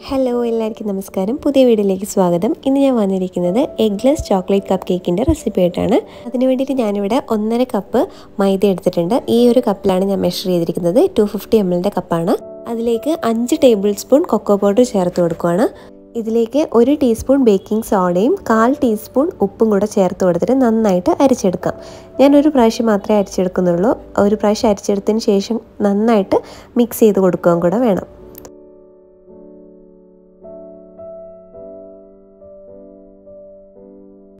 Hello എല്ലാവർക്കും നമസ്കാരം. പുതിയ വീഡിയോയിലേക്ക് സ്വാഗതം. ഇന്ന് ഞാൻ വന്നിരിക്കുന്നത് എഗ്ലെസ് ചോക്ലേറ്റ് കപ്പ് കേക്കിന്റെ റെസിപ്പി ആയിട്ടാണ്. അതിന് വേണ്ടിയിട്ട് ഞാനിവിടെ ഒന്നര കപ്പ് മൈദ എടുത്തിട്ടുണ്ട്. ഈ ഒരു കപ്പിലാണ് ഞാൻ മെഷർ ചെയ്തിരിക്കുന്നത്. ടു ഫിഫ്റ്റി എം എല്ലിന്റെ കപ്പാണ് അതിലേക്ക് അഞ്ച് ടേബിൾ സ്പൂൺ കൊക്കോ പൗഡർ ചേർത്ത് കൊടുക്കുകയാണ് ഇതിലേക്ക് ഒരു ടീസ്പൂൺ ബേക്കിംഗ് സോഡയും കാൽ ടീസ്പൂൺ ഉപ്പും കൂടെ ചേർത്ത് കൊടുത്തിട്ട് നന്നായിട്ട് അരിച്ചെടുക്കാം. ഞാൻ ഒരു പ്രാവശ്യം മാത്രമേ അരിച്ചെടുക്കുന്നുള്ളൂ. ഒരു പ്രാവശ്യം അരിച്ചെടുത്തതിന് ശേഷം നന്നായിട്ട് മിക്സ് ചെയ്ത് കൊടുക്കുകയും കൂടെ വേണം.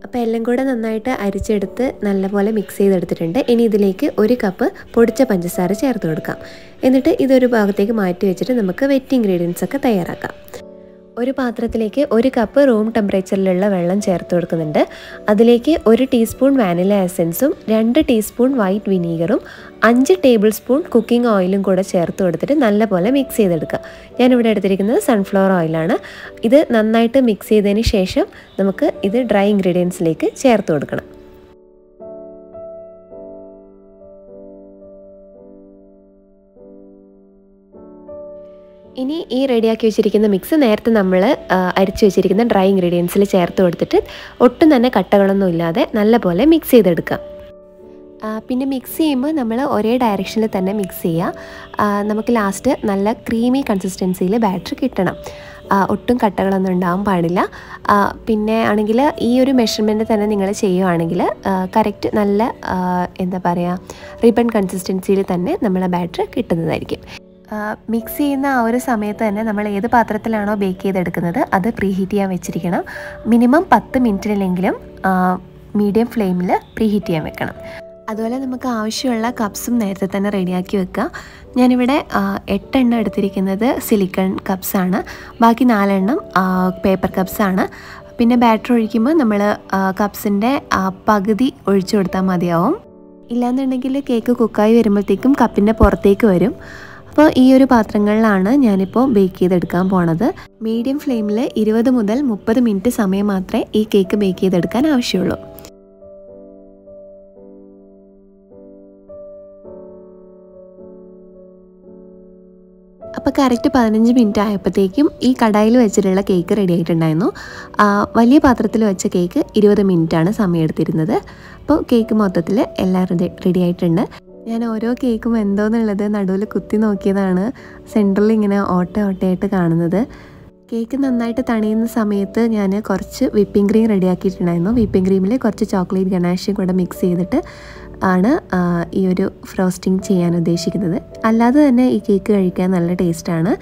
അപ്പോൾ എല്ലാം കൂടെ നന്നായിട്ട് അരിച്ചെടുത്ത് നല്ലപോലെ മിക്സ് ചെയ്തെടുത്തിട്ടുണ്ട്. ഇനി ഇതിലേക്ക് ഒരു കപ്പ് പൊടിച്ച പഞ്ചസാര ചേർത്ത് കൊടുക്കാം. എന്നിട്ട് ഇതൊരു ഭാഗത്തേക്ക് മാറ്റി വെച്ചിട്ട് നമുക്ക് വെറ്റ് ഇൻഗ്രീഡിയൻസ് ഒക്കെ തയ്യാറാക്കാം. ഒരു പാത്രത്തിലേക്ക് ഒരു കപ്പ് റൂം ടെമ്പറേച്ചറിലുള്ള വെള്ളം ചേർത്ത് കൊടുക്കുന്നുണ്ട്. അതിലേക്ക് ഒരു ടീസ്പൂൺ വാനില എസൻസും രണ്ട് ടീസ്പൂൺ വൈറ്റ് വിനീഗറും അഞ്ച് ടേബിൾ സ്പൂൺ കുക്കിംഗ് ഓയിലും കൂടെ ചേർത്ത് കൊടുത്തിട്ട് നല്ലപോലെ മിക്സ് ചെയ്തെടുക്കുക. ഞാനിവിടെ എടുത്തിരിക്കുന്നത് സൺഫ്ലവർ ഓയിലാണ്. ഇത് നന്നായിട്ട് മിക്സ് ചെയ്തതിന് ശേഷം നമുക്ക് ഇത് ഡ്രൈ ഇൻഗ്രീഡിയൻസിലേക്ക് ചേർത്ത് കൊടുക്കണം. ഇനി ഈ റെഡിയാക്കി വെച്ചിരിക്കുന്ന മിക്സ് നേരത്തെ നമ്മൾ അരിച്ചു വെച്ചിരിക്കുന്ന ഡ്രൈ ഇൻഗ്രീഡിയൻസിൽ ചേർത്ത് കൊടുത്തിട്ട് ഒട്ടും തന്നെ കട്ടകളൊന്നും ഇല്ലാതെ നല്ലപോലെ മിക്സ് ചെയ്തെടുക്കാം പിന്നെ മിക്സ് ചെയ്യുമ്പോൾ നമ്മൾ ഒരേ ഡയറക്ഷനിൽ തന്നെ മിക്സ് ചെയ്യുക. നമുക്ക് ലാസ്റ്റ് നല്ല ക്രീമി കൺസിസ്റ്റൻസിയിൽ ബാറ്റർ കിട്ടണം. ഒട്ടും കട്ടകളൊന്നും ഉണ്ടാവാൻ പാടില്ല. പിന്നെ ആണെങ്കിൽ ഈ ഒരു മെഷർമെന്റ് തന്നെ നിങ്ങൾ ചെയ്യുവാണെങ്കിൽ കറക്റ്റ് നല്ല എന്താ പറയുക റിബൺ കൺസിസ്റ്റൻസിയിൽ തന്നെ നമ്മളെ ബാറ്റർ കിട്ടുന്നതായിരിക്കും. മിക്സ് ചെയ്യുന്ന ആ ഒരു സമയത്ത് തന്നെ നമ്മൾ ഏത് പാത്രത്തിലാണോ ബേക്ക് ചെയ്തെടുക്കുന്നത് അത് പ്രീ ഹീറ്റ് ചെയ്യാൻ വെച്ചിരിക്കണം. മിനിമം പത്ത് മിനിറ്റിലെങ്കിലും മീഡിയം ഫ്ലെയിമിൽ പ്രീ ഹീറ്റ് ചെയ്യാൻ വെക്കണം. അതുപോലെ നമുക്ക് ആവശ്യമുള്ള കപ്സും നേരത്തെ തന്നെ റെഡിയാക്കി വെക്കുക. ഞാനിവിടെ എട്ടെണ്ണം എടുത്തിരിക്കുന്നത് സിലിക്കൺ കപ്സാണ് ബാക്കി നാലെണ്ണം പേപ്പർ കപ്സാണ് പിന്നെ ബാറ്റർ ഒഴിക്കുമ്പോൾ നമ്മൾ കപ്സിന്റെ പകുതി ഒഴിച്ചു കൊടുത്താൽ മതിയാവും. ഇല്ലാന്നുണ്ടെങ്കിൽ കേക്ക് കുക്കായി വരുമ്പോഴത്തേക്കും കപ്പിന്റെ പുറത്തേക്ക് വരും. അപ്പോൾ ഈ ഒരു പാത്രങ്ങളിലാണ് ഞാനിപ്പോൾ ബേക്ക് ചെയ്തെടുക്കാൻ പോണത്. മീഡിയം ഫ്ലെയിമിൽ ഇരുപത് മുതൽ മുപ്പത് മിനിറ്റ് സമയം മാത്രമേ ഈ കേക്ക് ബേക്ക് ചെയ്തെടുക്കാൻ ആവശ്യമുള്ളൂ. അപ്പോൾ കറക്റ്റ് പതിനഞ്ച് മിനിറ്റ് ആയപ്പോഴത്തേക്കും ഈ കടായിൽ വെച്ചിട്ടുള്ള കേക്ക് റെഡി ആയിട്ടുണ്ടായിരുന്നു. വലിയ പാത്രത്തിൽ വെച്ച കേക്ക് ഇരുപത് മിനിറ്റാണ് സമയം എടുത്തിരുന്നത്. അപ്പോൾ കേക്ക് മൊത്തത്തിൽ എല്ലാം റെഡി ആയിട്ടുണ്ട്. ഞാൻ ഓരോ കേക്കും എന്തോന്നുള്ളത് നടുവിൽ കുത്തി നോക്കിയതാണ്. സെന്ററിൽ ഇങ്ങനെ ഓട്ട ഓട്ടയായിട്ട് കാണുന്നത്. കേക്ക് നന്നായിട്ട് തണിയുന്ന സമയത്ത് ഞാൻ കുറച്ച് വിപ്പിംഗ് ക്രീം റെഡിയാക്കിയിട്ടുണ്ടായിരുന്നു. വിപ്പിംഗ് ക്രീമിൽ കുറച്ച് ചോക്ലേറ്റ് ഗണാഷും കൂടെ മിക്സ് ചെയ്തിട്ട് ആണ് ഈ ഒരു ഫ്രോസ്റ്റിംഗ് ചെയ്യാൻ ഉദ്ദേശിക്കുന്നത്. അല്ലാതെ തന്നെ ഈ കേക്ക് കഴിക്കാൻ നല്ല ടേസ്റ്റാണ്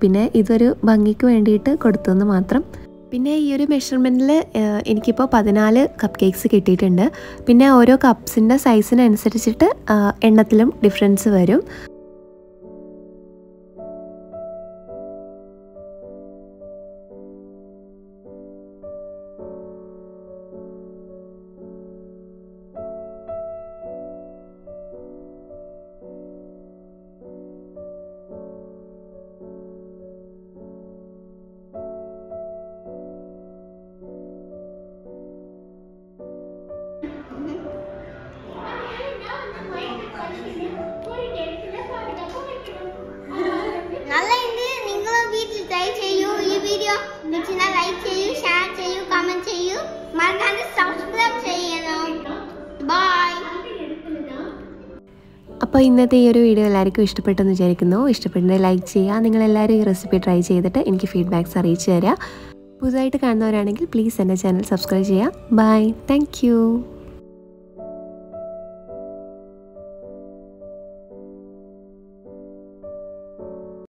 പിന്നെ ഇതൊരു ഭംഗിക്ക് വേണ്ടിയിട്ട് കൊടുത്തെന്ന് മാത്രം പിന്നെ ഈ ഒരു മെഷർമെന്റിൽ എനിക്കിപ്പോൾ പതിനാല് കപ്പ് കേക്ക്സ് കിട്ടിയിട്ടുണ്ട്. പിന്നെ ഓരോ കപ്സിന്റെ സൈസിനനുസരിച്ചിട്ട് എണ്ണത്തിലും ഡിഫറൻസ് വരും. അപ്പോൾ ഇന്നത്തെ ഈ ഒരു വീഡിയോ എല്ലാവർക്കും ഇഷ്ടപ്പെട്ടെന്ന് വിചാരിക്കുന്നു. ഇഷ്ടപ്പെട്ടെങ്കിൽ ലൈക്ക് ചെയ്യുക. നിങ്ങളെല്ലാവരും ഈ റെസിപ്പി ട്രൈ ചെയ്തിട്ട് എനിക്ക് ഫീഡ്ബാക്ക്സ് അറിയിച്ചു തരിക. പുതുതായിട്ട് കാണുന്നവരാണെങ്കിൽ പ്ലീസ് എന്റെ ചാനൽ സബ്സ്ക്രൈബ് ചെയ്യുക. Bye thank